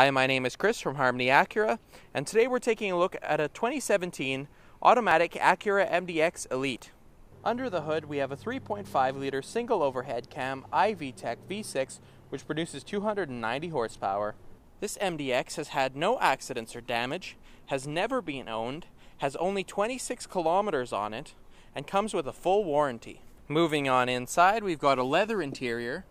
Hi, my name is Chris from Harmony Acura, and today we're taking a look at a 2017 automatic Acura MDX Elite. Under the hood, we have a 3.5 liter single overhead cam iVTEC V6, which produces 290 horsepower. This MDX has had no accidents or damage, has never been owned, has only 26 kilometers on it, and comes with a full warranty. Moving on inside, we've got a leather interior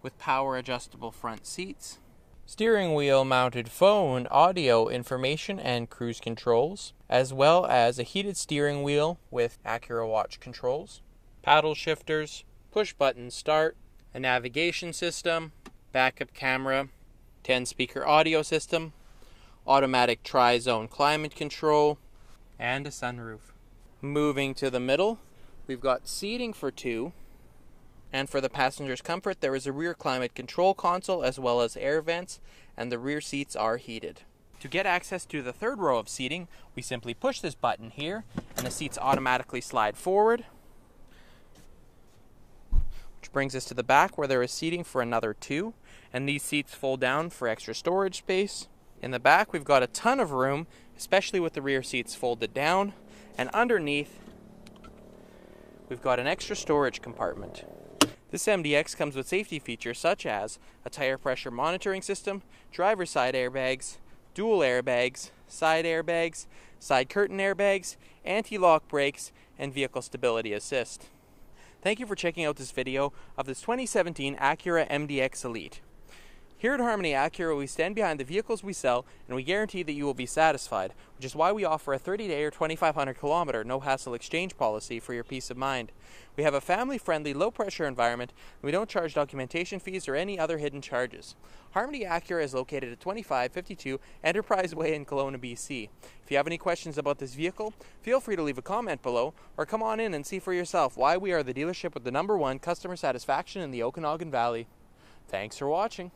with power adjustable front seats, steering wheel mounted phone, audio, information, and cruise controls, as well as a heated steering wheel with Acura watch controls, paddle shifters, push button start, a navigation system, backup camera, 10 speaker audio system, automatic tri zone climate control, and a sunroof. Moving to the middle, we've got seating for two. And for the passenger's comfort, there is a rear climate control console as well as air vents, and the rear seats are heated. To get access to the third row of seating, we simply push this button here, and the seats automatically slide forward. Which brings us to the back where there is seating for another two, and these seats fold down for extra storage space. In the back, we've got a ton of room, especially with the rear seats folded down, and underneath, we've got an extra storage compartment. This MDX comes with safety features such as a tire pressure monitoring system, driver side airbags, dual airbags, side airbags, side curtain airbags, anti-lock brakes, and vehicle stability assist. Thank you for checking out this video of this 2017 Acura MDX Elite. Here at Harmony Acura, we stand behind the vehicles we sell and we guarantee that you will be satisfied, which is why we offer a 30 day or 2,500 kilometer no hassle exchange policy for your peace of mind. We have a family friendly, low pressure environment and we don't charge documentation fees or any other hidden charges. Harmony Acura is located at 2552 Enterprise Way in Kelowna, BC. If you have any questions about this vehicle, feel free to leave a comment below or come on in and see for yourself why we are the dealership with the number one customer satisfaction in the Okanagan Valley. Thanks for watching.